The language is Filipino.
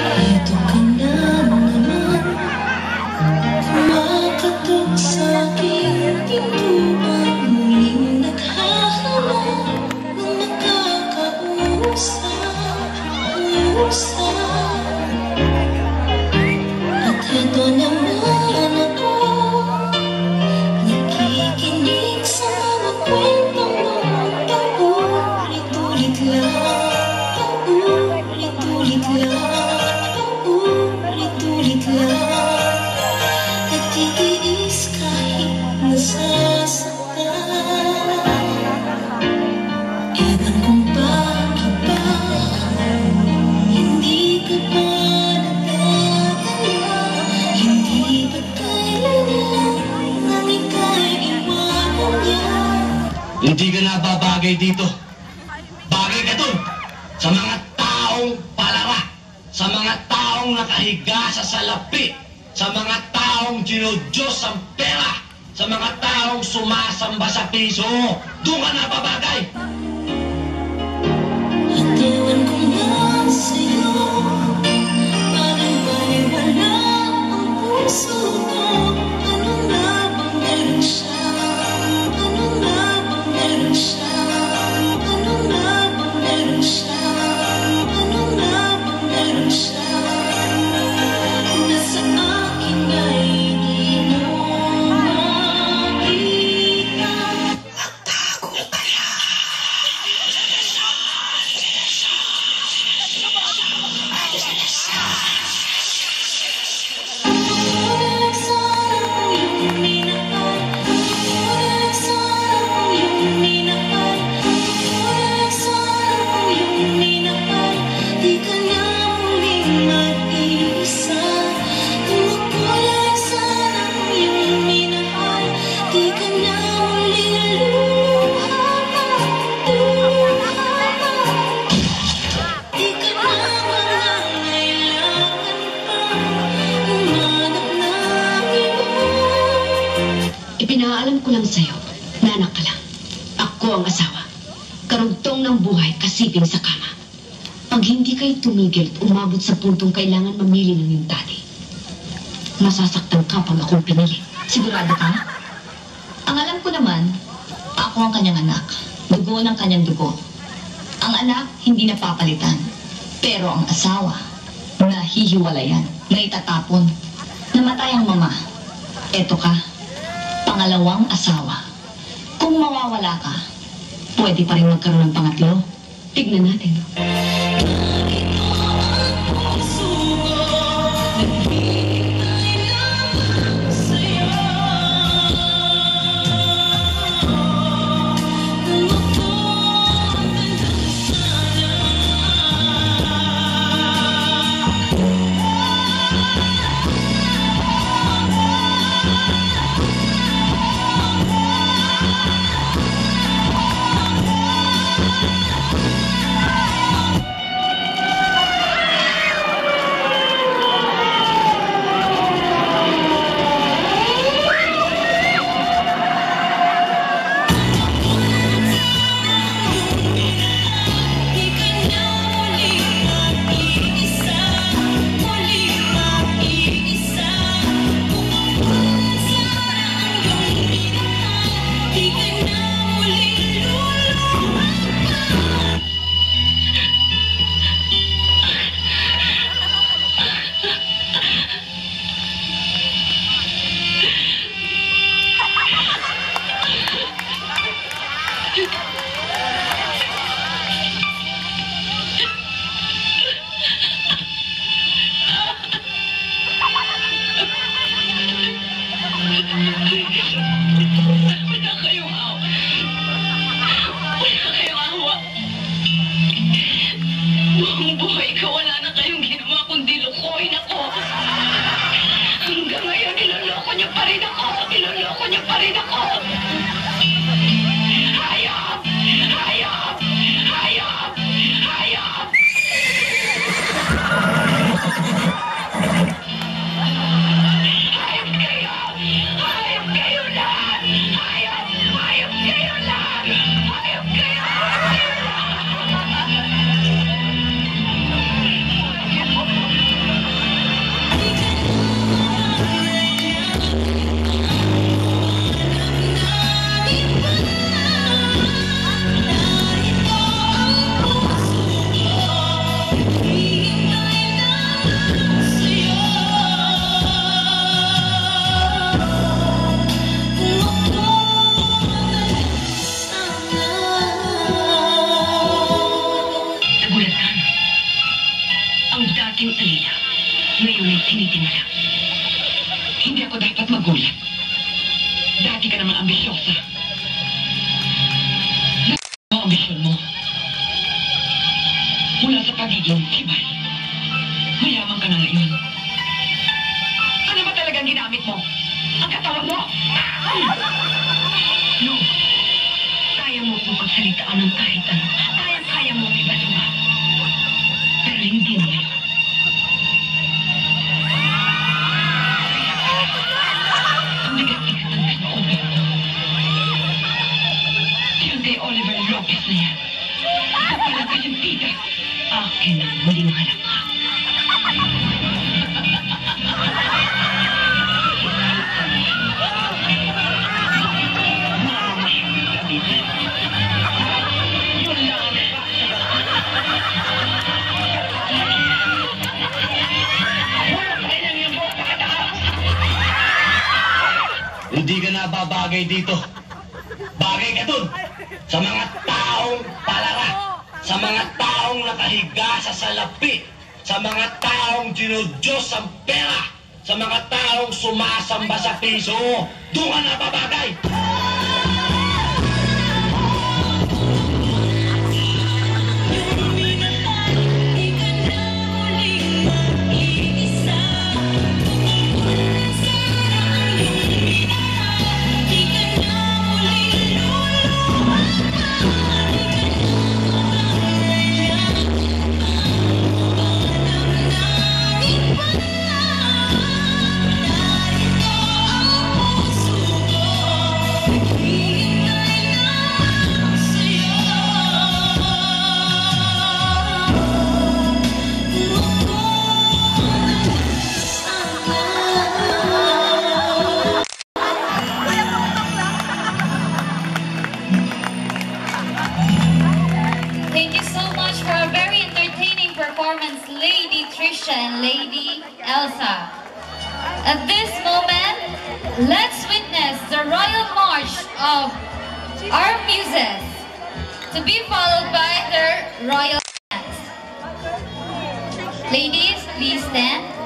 Ito ka na naman Kumakatok sa aking pintuan Muling naghahanap Ng makakausap Usap sa mga taong nakahiga sa salapi, sa mga taong dinudyos ang pera, sa mga taong sumasamba sa piso. Doon ka nababagay. At lang sa'yo na anak ka lang. Ako ang asawa. Karugtong ng buhay kasipin sa kama. Pag hindi kayo tumigil at umabot sa puntong kailangan mamili ng iyong daddy, masasaktan ka pag akong pinili. Sigurado ka? Ang alam ko naman, ako ang kanyang anak. Dugo ng kanyang dugo. Ang anak, hindi napapalitan. Pero ang asawa, nahihiwalayan, naitatapon. Namatay ang mama. Eto ka, pangalawang asawa. Kung mawawala ka, pwede pa rin magkaroon ng pangatlo. Tignan natin. Ngayon ay tinitingala. Hindi ako dapat magulat. Dati ka naman ambisyosa. Ano ang ambisyon mo? Mula sa pagiging kibay. Mayaman ka na ngayon. Ano ba talagang ginamit mo? Ang katawan mo? No. Kaya mo kong pagsalitaan ng kahit ano. Kaya-kaya Akin ang. Yun lang. Hindi ka na babagay dito. Bagay ka dun. Sa mga taong palara. Sa mga taong nakahiga sa salapi. Sa mga taong dinudyos ang pera. Sa mga taong sumasamba sa piso. Doon ka na Elsa. At this moment, let's witness the royal march of our muses, to be followed by their royal dance. Ladies, please stand.